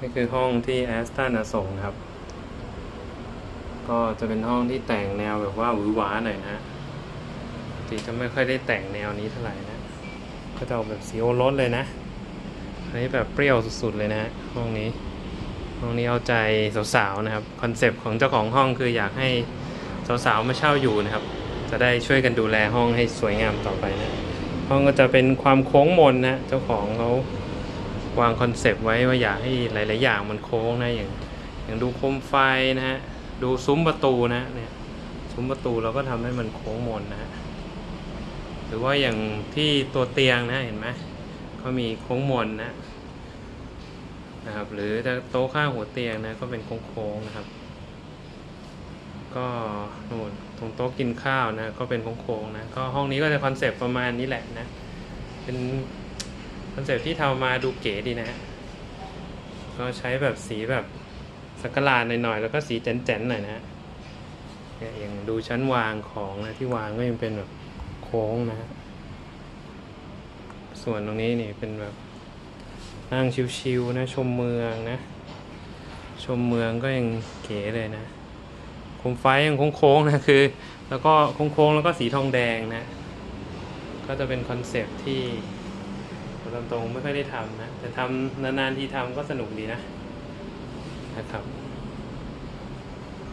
นี่คือห้องที่ Ashton Asoke ครับ ก็จะเป็นห้องที่แต่งแนวแบบว่าหวือหวาหน่อยนะปกติจะไม่ค่อยได้แต่งแนวนี้เท่าไหร่นะ ก็จะออกแบบสี old rose เลยนะ อันนี้แบบเปรี้ยวสุดๆเลยนะฮะห้องนี้ ห้องนี้เอาใจสาวๆนะครับ คอนเซปต์ของเจ้าของห้องคืออยากให้สาวๆมาเช่าอยู่นะครับ จะได้ช่วยกันดูแลห้องให้สวยงามต่อไปนะ ห้องก็จะเป็นความโค้งมนนะ เจ้าของเขา วางคอนเซปต์ไว้ว่าอยากให้หลาย ๆ อย่างมันโค้งนะอย่างอย่างดูโคมไฟนะฮะดูซุ้มประตูนะเนี่ยซุ้มประตูเราก็ทำให้มันโค้งมนนะฮะหรือว่าอย่างที่ตัวเตียงนะเห็นไหมเขามีโค้งมนนะนะครับหรือถ้าโต๊ะข้างหัวเตียงนะก็เป็นโค้งๆนะครับ ก็นู่นตรงโต๊ะกินข้าวนะก็เป็นโค้งๆนะก็ห้องนี้ก็จะคอนเซปต์ประมาณนี้แหละนะเป็น อนเซปที่ทำมาดูเก๋ดีนะฮะก็ใช้แบบสีแบบสักหลาดหน่อยๆ แล้วก็สีแจ๋นๆหน่อยนะฮะอย่างดูชั้นวางของนะที่วางก็ยังเป็นแบบโค้งนะฮะส่วนตรงนี้นี่เป็นแบบนั่งชิวๆนะชมเมืองนะ ชมเมืองก็ยังเก๋เลยนะโคมไฟยังโค้งๆนะคือ แล้วก็โค้งๆแล้วก็สีทองแดงนะ ก็จะเป็นคอนเซปต์ที่ ตามตรงๆไม่ค่อยได้ทำนะแต่ทำนานๆทีทำก็สนุกดีนะนะครับ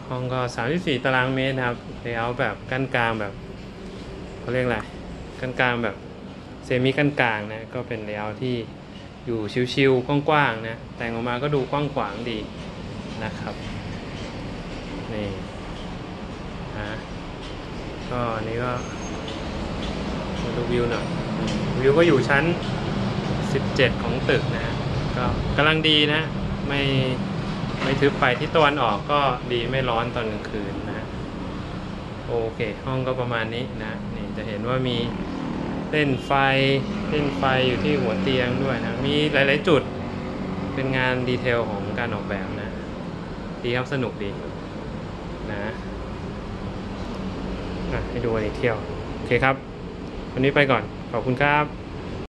ห้องก็34ตารางเมตรครับ layout แบบกั้นกลางแบบเขาเรียกอะไรกั้นกลางแบบ semi กั้นกลางนะก็เป็น layout ที่อยู่ชิวๆกว้างๆนะแต่งออกมาก็ดูกว้างขวางดีนะครับนี่นะก็อันนี้ก็มาดูวิวหน่อยวิวก็อยู่ชั้น 17 ของตึกนะฮะก็กำลังดีนะ ไม่ไม่ทึบไปที่ตะวันออกก็ดีไม่ร้อนตอนกลางคืนนะ โอเค ห้องก็ประมาณนี้นะ นี่จะเห็นว่ามีเล่นไฟเล่นไฟอยู่ที่หัวเตียงด้วยนะ มีหลาย ๆ จุดเป็นงานดีเทลของการออกแบบนะ ดีครับสนุกดีนะให้ดูกันอีกเที่ยว โอเคครับ วันนี้ไปก่อน ขอบคุณครับ